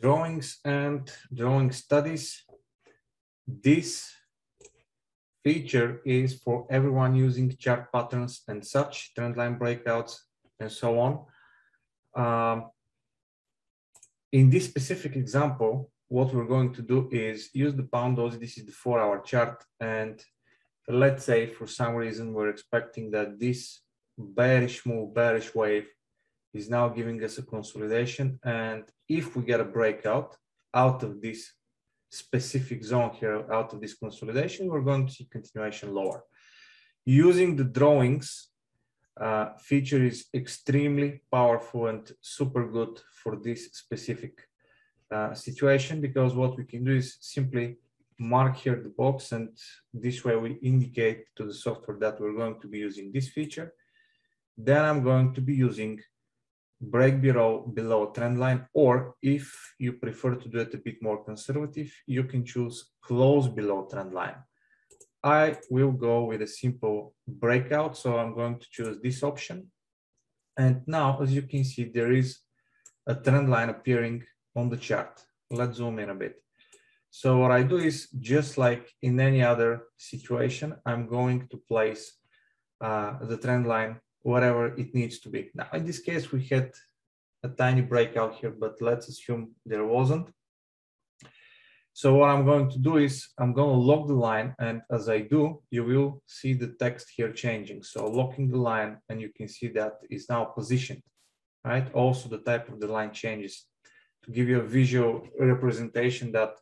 drawings and drawing studies. This feature is for everyone using chart patterns and such, trendline breakouts and so on. Um, in this specific example, what we're going to do is use the pound Aussie. This is the four hour chart. And let's say for some reason, we're expecting that this bearish move, bearish wave is now giving us a consolidation. And if we get a breakout out of this specific zone here, out of this consolidation, we're going to see continuation lower. Using the drawings uh, feature is extremely powerful and super good for this specific uh, situation because what we can do is simply mark here the box and this way we indicate to the software that we're going to be using this feature. Then I'm going to be using break below, below trend line, or if you prefer to do it a bit more conservative, you can choose close below trend line. I will go with a simple breakout. So I'm going to choose this option. And now, as you can see, there is a trend line appearing on the chart. Let's zoom in a bit. So what I do is just like in any other situation, I'm going to place uh, the trend line whatever it needs to be. Now, in this case, we had a tiny breakout here, but let's assume there wasn't. So what I'm going to do is I'm going to lock the line. And as I do, you will see the text here changing. So locking the line and you can see that is now positioned, right? Also the type of the line changes to give you a visual representation that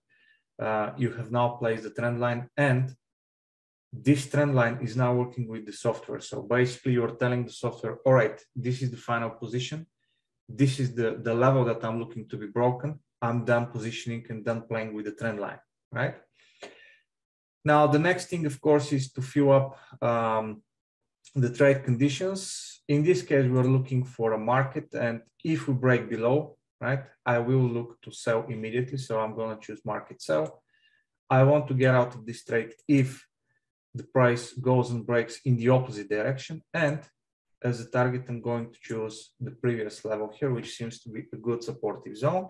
uh, you have now placed the trend line and this trend line is now working with the software. So basically you're telling the software, all right, this is the final position. This is the, the level that I'm looking to be broken. I'm done positioning and done playing with the trend line, right? Now, the next thing, of course, is to fill up um, the trade conditions. In this case, we're looking for a market. And if we break below, right, I will look to sell immediately. So I'm going to choose market sell. I want to get out of this trade if the price goes and breaks in the opposite direction. And as a target, I'm going to choose the previous level here, which seems to be a good supportive zone.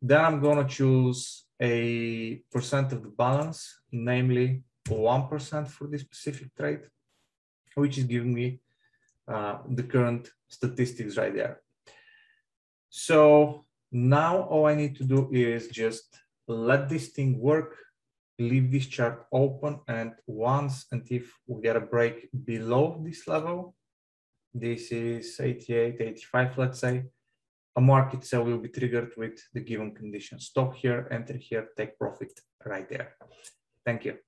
Then I'm going to choose a percent of the balance, namely 1% for this specific trade, which is giving me uh, the current statistics right there. So now all I need to do is just let this thing work leave this chart open and once and if we get a break below this level, this is 88, 85, let's say, a market sell will be triggered with the given condition. Stop here, enter here, take profit right there. Thank you.